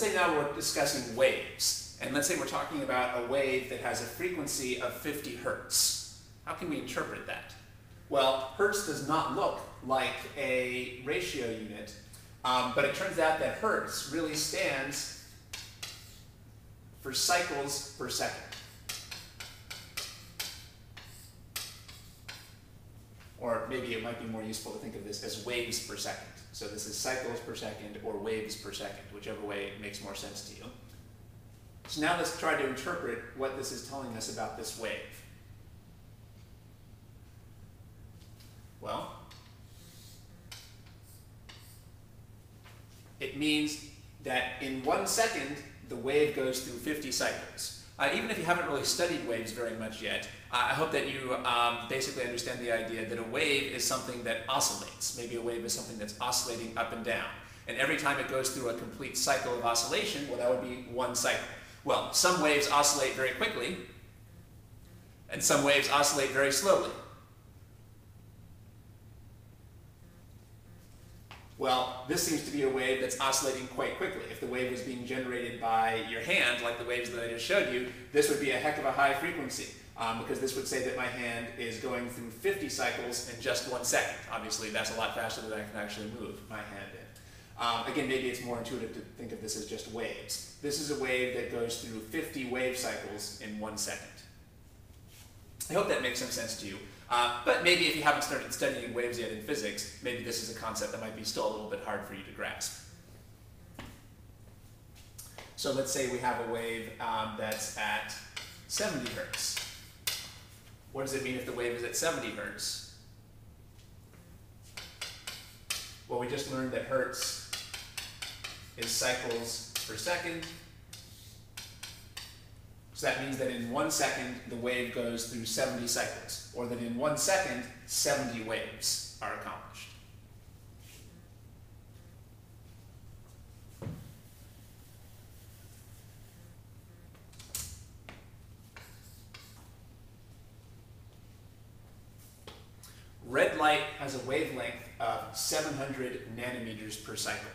say now we're discussing waves, and let's say we're talking about a wave that has a frequency of 50 hertz. How can we interpret that? Well, hertz does not look like a ratio unit, um, but it turns out that hertz really stands for cycles per second. Or maybe it might be more useful to think of this as waves per second. So this is cycles per second or waves per second, whichever way makes more sense to you. So now let's try to interpret what this is telling us about this wave. Well, it means that in one second, the wave goes through 50 cycles. Uh, even if you haven't really studied waves very much yet, uh, I hope that you um, basically understand the idea that a wave is something that oscillates. Maybe a wave is something that's oscillating up and down. And every time it goes through a complete cycle of oscillation, well, that would be one cycle. Well, some waves oscillate very quickly, and some waves oscillate very slowly. Well, this seems to be a wave that's oscillating quite quickly. If the wave was being generated by your hand, like the waves that I just showed you, this would be a heck of a high frequency. Um, because this would say that my hand is going through 50 cycles in just one second. Obviously, that's a lot faster than I can actually move my hand in. Um, again, maybe it's more intuitive to think of this as just waves. This is a wave that goes through 50 wave cycles in one second. I hope that makes some sense to you. Uh, but maybe if you haven't started studying waves yet in physics, maybe this is a concept that might be still a little bit hard for you to grasp. So let's say we have a wave um, that's at 70 hertz. What does it mean if the wave is at 70 hertz? Well, we just learned that hertz is cycles per second, so that means that in one second, the wave goes through 70 cycles, or that in one second, 70 waves are accomplished. Red light has a wavelength of 700 nanometers per cycle.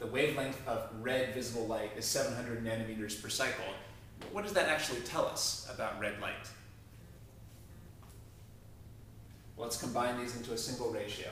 The wavelength of red visible light is 700 nanometers per cycle, what does that actually tell us about red light? Let's combine these into a single ratio.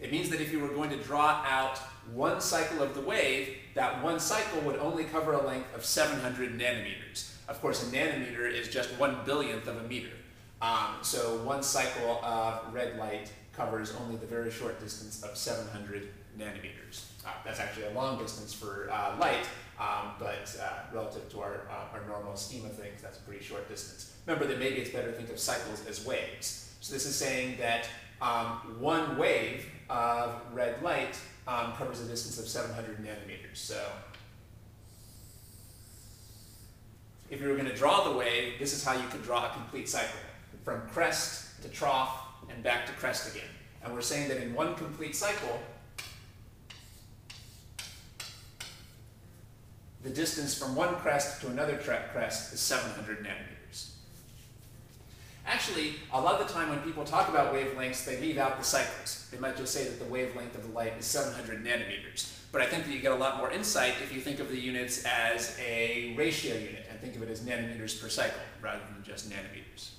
It means that if you were going to draw out one cycle of the wave, that one cycle would only cover a length of 700 nanometers. Of course, a nanometer is just one billionth of a meter. Um, so one cycle of red light covers only the very short distance of 700 nanometers. Uh, that's actually a long distance for uh, light, um, but uh, relative to our, uh, our normal scheme of things, that's a pretty short distance. Remember that maybe it's better to think of cycles as waves. So this is saying that um, one wave of red light um, covers a distance of 700 nanometers. So if you were going to draw the wave, this is how you could draw a complete cycle, from crest to trough and back to crest again. And we're saying that in one complete cycle, the distance from one crest to another crest is 700 nanometers. Actually, a lot of the time when people talk about wavelengths, they leave out the cycles. They might just say that the wavelength of the light is 700 nanometers. But I think that you get a lot more insight if you think of the units as a ratio unit and think of it as nanometers per cycle rather than just nanometers.